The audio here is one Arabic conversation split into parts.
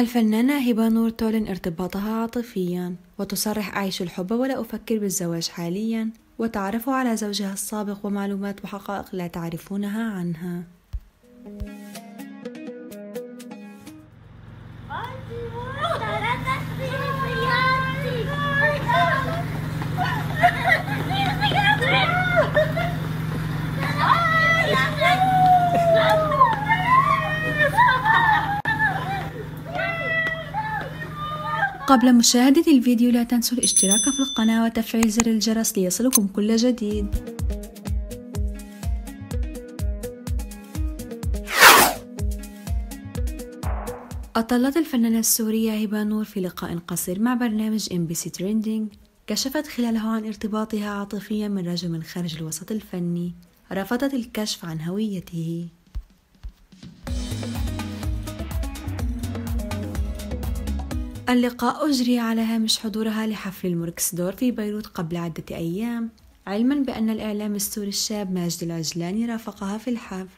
الفنانة هبة نور تعلن ارتباطها عاطفيا وتصرح أعيش الحب ولا أفكر بالزواج حاليا وتعرف على زوجها السابق ومعلومات وحقائق لا تعرفونها عنها. قبل مشاهدة الفيديو لا تنسوا الاشتراك في القناة وتفعيل زر الجرس ليصلكم كل جديد. أطلت الفنانة السورية هبة نور في لقاء قصير مع برنامج MBC Trending كشفت خلاله عن ارتباطها عاطفيا من رجل من خارج الوسط الفني رفضت الكشف عن هويته. اللقاء أجري على هامش حضورها لحفل المركز دور في بيروت قبل عدة أيام علما بأن الإعلام السوري الشاب ماجد العجلاني رافقها في الحفل.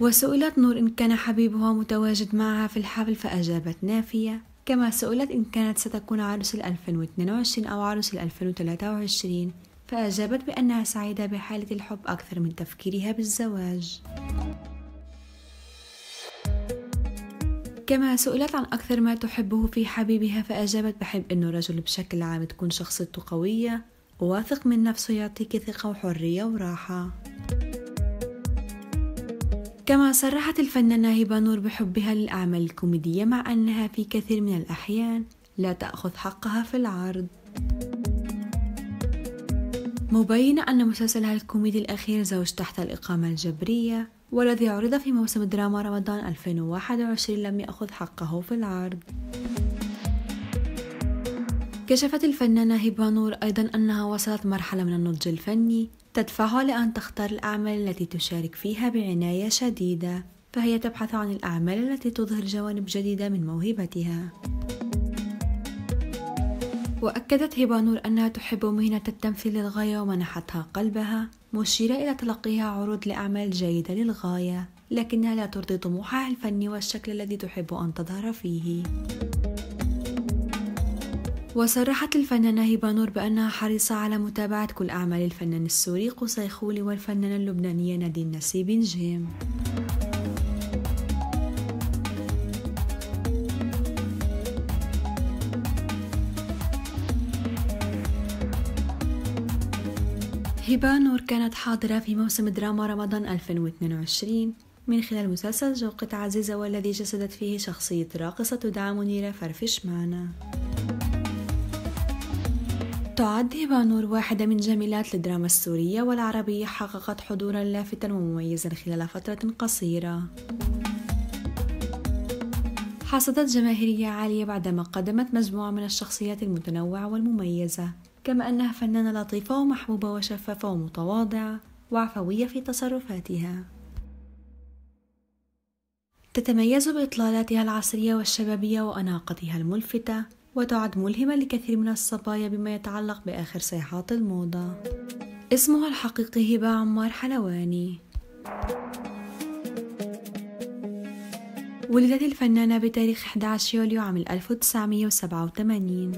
وسئلت نور إن كان حبيبها متواجد معها في الحفل فأجابت نافية كما سئلت إن كانت ستكون عروس 2022 أو عروس 2023 فأجابت بأنها سعيدة بحالة الحب أكثر من تفكيرها بالزواج. كما سئلت عن أكثر ما تحبه في حبيبها فأجابت بحب إنه رجل بشكل عام تكون شخصيته قوية وواثق من نفسه يعطيك ثقة وحرية وراحة. كما صرحت الفنانة هبة نور بحبها للأعمال الكوميدية مع أنها في كثير من الأحيان لا تأخذ حقها في العرض. مبينة أن مسلسلها الكوميدي الأخير زوج تحت الإقامة الجبرية والذي عرض في موسم دراما رمضان 2021 لم يأخذ حقه في العرض. كشفت الفنانة هبة نور أيضا أنها وصلت مرحلة من النضج الفني تدفعها لأن تختار الأعمال التي تشارك فيها بعناية شديدة فهي تبحث عن الأعمال التي تظهر جوانب جديدة من موهبتها. وأكدت هبة نور أنها تحب مهنة التمثيل للغاية ومنحتها قلبها مشيرة إلى تلقيها عروض لأعمال جيدة للغاية لكنها لا ترضي طموحها الفني والشكل الذي تحب أن تظهر فيه. وصرحت الفنانة هبة نور بأنها حريصة على متابعة كل أعمال الفنان السوري قصي خولي والفنانة اللبنانية نادين نسيب جيم. هبة نور كانت حاضرة في موسم دراما رمضان 2022 من خلال مسلسل جوقة عزيزة والذي جسدت فيه شخصية راقصة تدعى منيرة فرفش معنا. تعد هبة نور واحدة من جميلات الدراما السورية والعربية حققت حضورا لافتا ومميزا خلال فترة قصيرة. حصدت جماهيرية عالية بعدما قدمت مجموعة من الشخصيات المتنوعة والمميزة. كما أنها فنانة لطيفة ومحبوبة وشفافة ومتواضعة وعفوية في تصرفاتها. تتميز بإطلالاتها العصرية والشبابية وأناقتها الملفتة وتعد ملهمة لكثير من الصبايا بما يتعلق بآخر صيحات الموضة. اسمها الحقيقي هبة عمار حلواني. ولدت الفنانة بتاريخ 11 يوليو عام 1987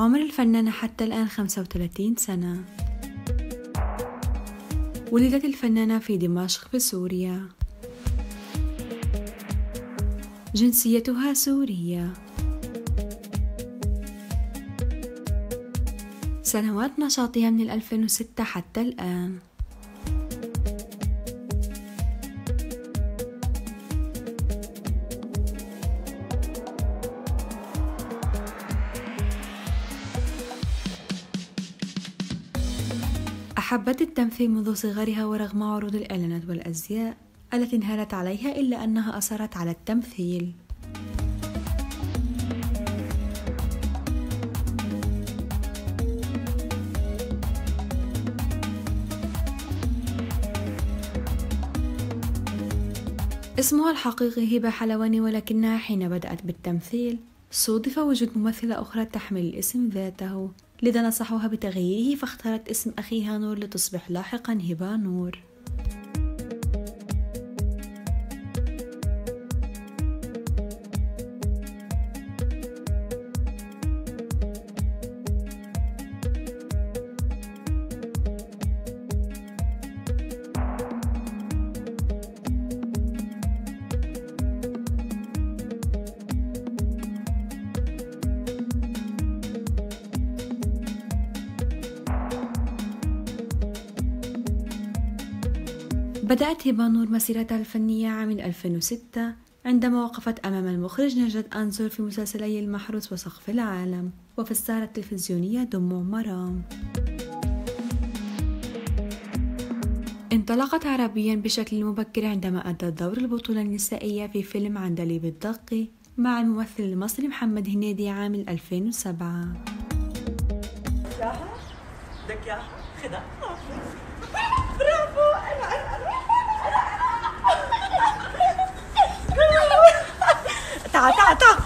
عمر الفنانة حتى الآن 35 سنة. ولدت الفنانة في دمشق في سوريا. جنسيتها سورية. سنوات نشاطها من 2006 حتى الآن. أحبت التمثيل منذ صغرها ورغم عروض الإعلانات والأزياء التي انهالت عليها إلا أنها أصرت على التمثيل. اسمها الحقيقي هبة حلواني ولكنها حين بدأت بالتمثيل صودف وجود ممثلة أخرى تحمل الاسم ذاته. لذا نصحوها بتغييره فاختارت اسم أخيها نور لتصبح لاحقا هبة نور. بدأت هبة نور مسيرتها الفنية عام 2006 عندما وقفت أمام المخرج نجد أنزور في مسلسلي المحروس وسقف العالم وفي السهرة التلفزيونية دموع مرام انطلقت عربيا بشكل مبكر عندما أدت دور البطولة النسائية في فيلم عندليب الدقي مع الممثل المصري محمد هنيدي عام 2007 دك خدع برافو 大大大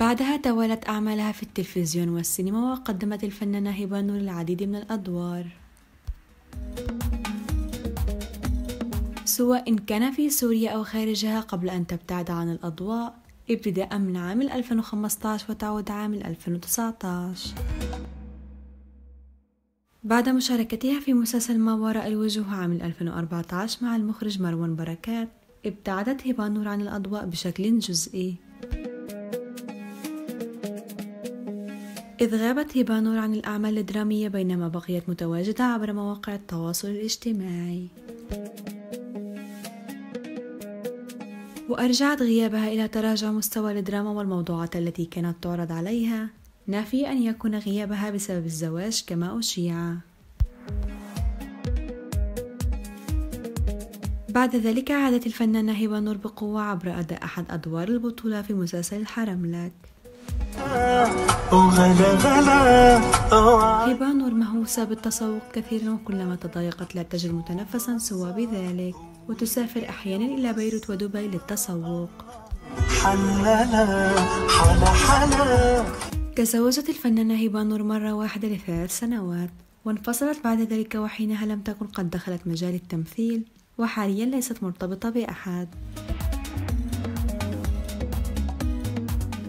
بعدها توالت أعمالها في التلفزيون والسينما وقدمت الفنانة هبة نور العديد من الأدوار. سواء كان في سوريا أو خارجها قبل أن تبتعد عن الأضواء ابتداء من عام 2015 وتعود عام 2019 بعد مشاركتها في مسلسل ما وراء الوجوه عام 2014 مع المخرج مروان بركات ابتعدت هبة نور عن الأضواء بشكل جزئي. إذ غابت هبة نور عن الأعمال الدرامية بينما بقيت متواجدة عبر مواقع التواصل الاجتماعي. وأرجعت غيابها إلى تراجع مستوى الدراما والموضوعات التي كانت تعرض عليها نافي أن يكون غيابها بسبب الزواج كما أشيع. بعد ذلك عادت الفنانة هبة نور بقوة عبر أداء أحد أدوار البطولة في مسلسل الحرم لك هبة نور مهووسة بالتسوق كثيرا وكلما تضايقت لا تجد متنفسا سوى بذلك وتسافر أحيانا إلى بيروت ودبي للتسوق تزوجت الفنانة هبة نور مرة واحدة لثلاث سنوات وانفصلت بعد ذلك وحينها لم تكن قد دخلت مجال التمثيل وحاليا ليست مرتبطة بأحد.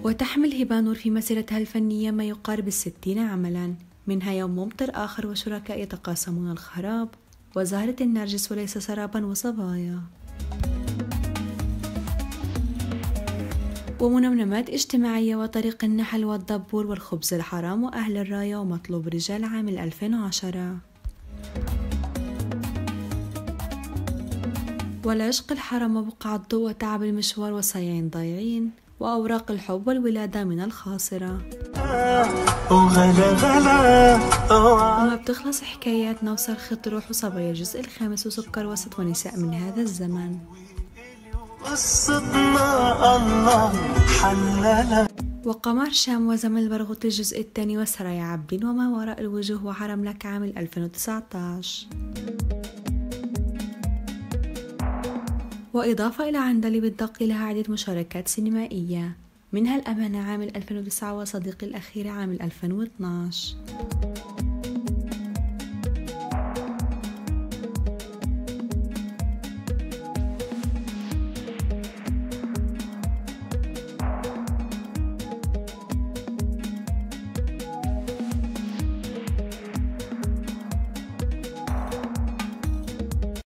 وتحمل هبة نور في مسيرتها الفنية ما يقارب الستين عملا. منها يوم ممطر آخر وشركاء يتقاسمون الخراب وزهرة النرجس وليس سرابا وصبايا. ومنمنمات اجتماعية وطريق النحل والدبور والخبز الحرام وأهل الراية ومطلوب رجال عام 2010 والعشق الحرام وبقع الضوء وتعب المشوار وصيعين ضايعين وأوراق الحب والولادة من الخاصرة وما بتخلص حكاياتنا وصرخة روح وصبايا الجزء الخامس وسكر وسط ونساء من هذا الزمن. وقمر شام وزمن البرغوث الجزء الثاني وسرايا عبدين وما وراء الوجوه وحرم لك عام 2019 وإضافة إلى عندليب الدق لها عدة مشاركات سينمائية منها الأمانة عام 2009 وصديقي الأخير عام 2012